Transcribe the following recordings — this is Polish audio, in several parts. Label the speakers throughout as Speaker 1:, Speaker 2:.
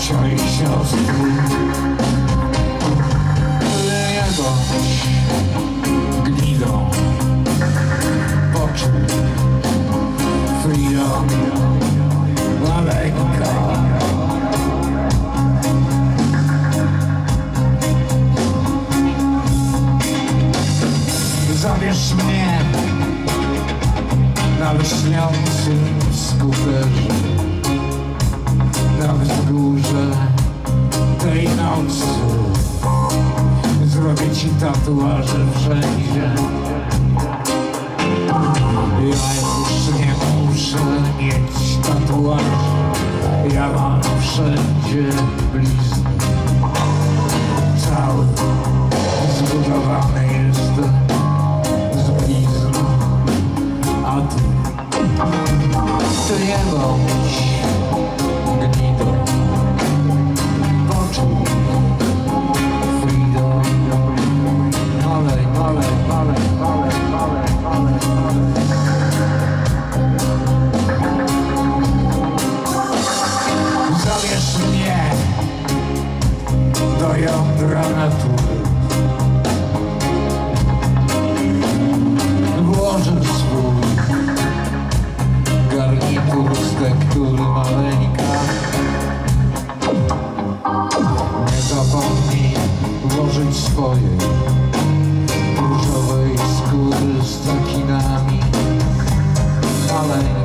Speaker 1: bracia i siostry Ale jakoś gnidą Poczyn Freedom Zabierz mnie na lśniącym skuterze na wzgórzu nocy Zrobię ci tatuaże wszędzie Ja już nie muszę mieć tatuaży. Ja mam wszędzie blizny. Cały zbudowany jestem z blizny. A ty, ty nie bądź Zabierz mnie do jądra natury maleńka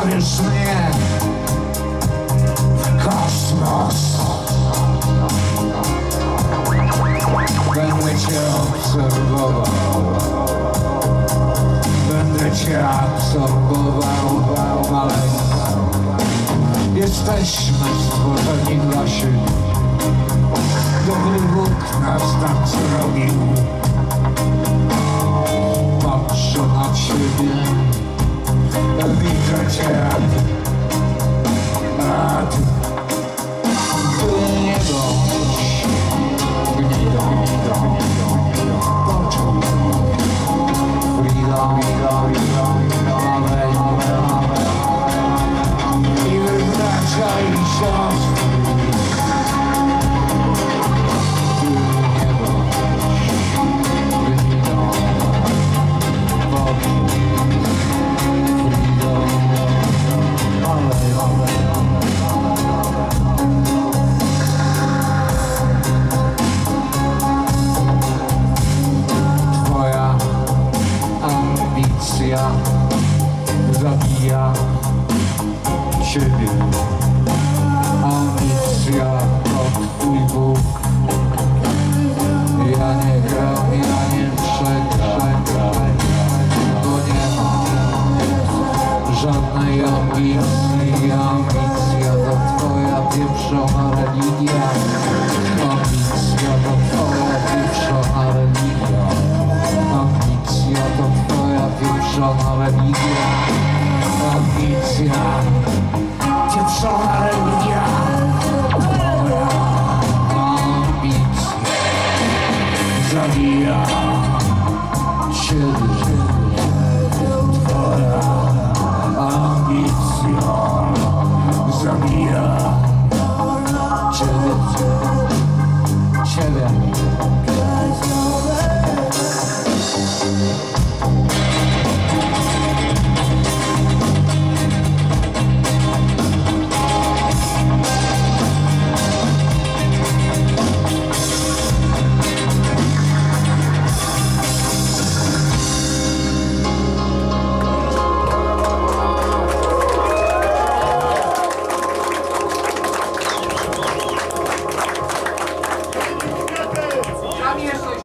Speaker 1: Zabierz mnie w kosmos. Będę cię obserwował. Będę cię absorbował. Maleńko Jesteśmy stworzeni dla siebie. Dobry Bóg nas tak zrobił Yeah. pieprzona religia Ambicja to twoja pieprzona religia Ambicja to twoja pieprzona religia Ambicja Pieprzona religia Twoja ambicja Zabija.